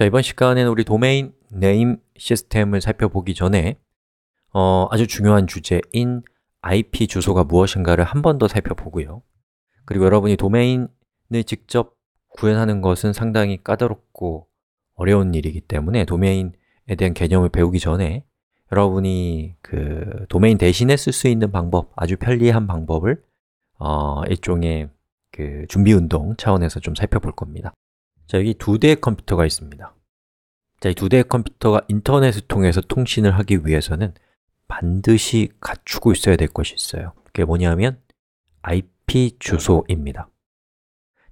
자, 이번 시간에는 우리 도메인 네임 시스템을 살펴보기 전에 어, 아주 중요한 주제인 IP 주소가 무엇인가를 한 번 더 살펴보고요. 그리고 여러분이 도메인을 직접 구현하는 것은 상당히 까다롭고 어려운 일이기 때문에 도메인에 대한 개념을 배우기 전에 여러분이 그 도메인 대신에 쓸 수 있는 방법, 아주 편리한 방법을 어, 일종의 그 준비 운동 차원에서 좀 살펴볼 겁니다 자, 여기 두 대의 컴퓨터가 있습니다. 자, 이 두 대의 컴퓨터가 인터넷을 통해서 통신을 하기 위해서는 반드시 갖추고 있어야 될 것이 있어요. 그게 뭐냐면 IP 주소입니다.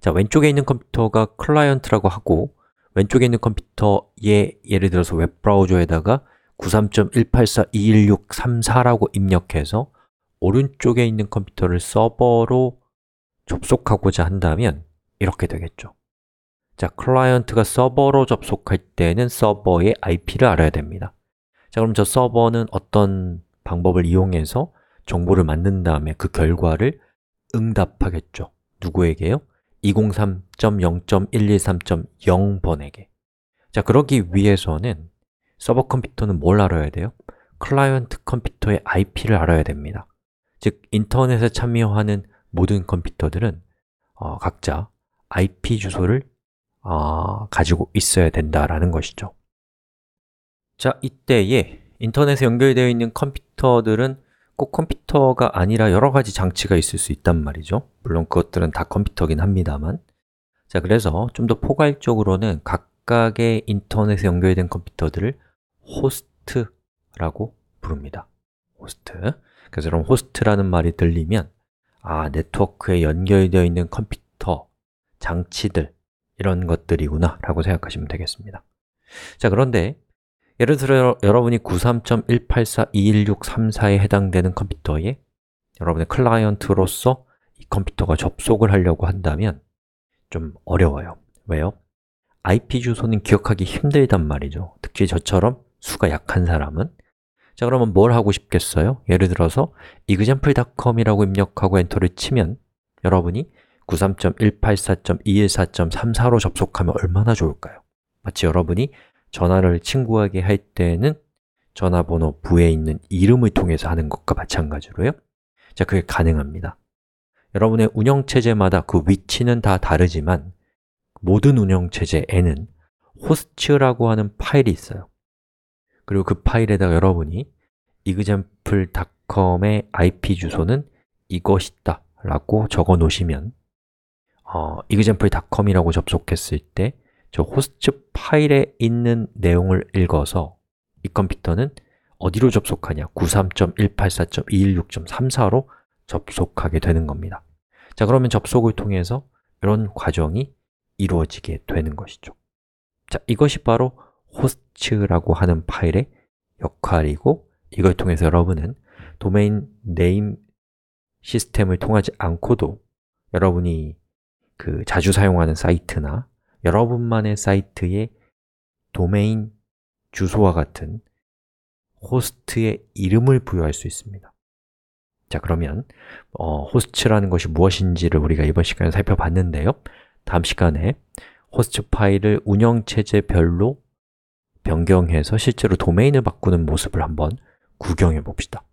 자, 왼쪽에 있는 컴퓨터가 클라이언트라고 하고 왼쪽에 있는 컴퓨터에 예를 들어서 웹브라우저에다가 93.184.21634라고 입력해서 오른쪽에 있는 컴퓨터를 서버로 접속하고자 한다면 이렇게 되겠죠 자, 클라이언트가 서버로 접속할 때는 서버의 IP를 알아야 됩니다 자, 그럼 저 서버는 어떤 방법을 이용해서 정보를 만든 다음에 그 결과를 응답하겠죠 누구에게요? 203.0.123.0번에게 자, 그러기 위해서는 서버 컴퓨터는 뭘 알아야 돼요? 클라이언트 컴퓨터의 IP를 알아야 됩니다 즉, 인터넷에 참여하는 모든 컴퓨터들은 어, 각자 IP 주소를 어, 가지고 있어야 된다라는 것이죠. 자, 이때에 인터넷에 연결되어 있는 컴퓨터들은 꼭 컴퓨터가 아니라 여러 가지 장치가 있을 수 있단 말이죠. 물론 그것들은 다 컴퓨터긴 합니다만. 자, 그래서 좀 더 포괄적으로는 각각의 인터넷에 연결된 컴퓨터들을 호스트라고 부릅니다. 호스트. 그래서 여러분 호스트라는 말이 들리면 아, 네트워크에 연결되어 있는 컴퓨터, 장치들 이런 것들이구나 라고 생각하시면 되겠습니다 자, 그런데 예를 들어 여러분이 93.184.21634에 해당되는 컴퓨터에 여러분의 클라이언트로서 이 컴퓨터가 접속을 하려고 한다면 좀 어려워요 왜요? IP 주소는 기억하기 힘들단 말이죠 특히 저처럼 수가 약한 사람은 자, 그러면 뭘 하고 싶겠어요? 예를 들어서 example.com이라고 입력하고 엔터를 치면 여러분이 93.184.214.34로 접속하면 얼마나 좋을까요? 마치 여러분이 전화를 친구에게 할 때는 전화번호 부에 있는 이름을 통해서 하는 것과 마찬가지로요. 자, 그게 가능합니다. 여러분의 운영체제마다 그 위치는 다 다르지만 모든 운영체제에는 호스트라고 하는 파일이 있어요. 그리고 그 파일에다가 여러분이 example.com의 IP 주소는 이것이다 라고 적어 놓으시면 어, example.com이라고 접속했을 때 저 호스트 파일에 있는 내용을 읽어서 이 컴퓨터는 어디로 접속하냐? 93.184.216.34로 접속하게 되는 겁니다 자, 그러면 접속을 통해서 이런 과정이 이루어지게 되는 것이죠 자, 이것이 바로 호스트라고 하는 파일의 역할이고 이걸 통해서 여러분은 도메인 네임 시스템을 통하지 않고도 여러분이 그 자주 사용하는 사이트나 여러분만의 사이트의 도메인 주소와 같은 호스트의 이름을 부여할 수 있습니다. 자, 그러면 어, 호스트라는 것이 무엇인지를 우리가 이번 시간에 살펴봤는데요. 다음 시간에 호스트 파일을 운영체제별로 변경해서 실제로 도메인을 바꾸는 모습을 한번 구경해 봅시다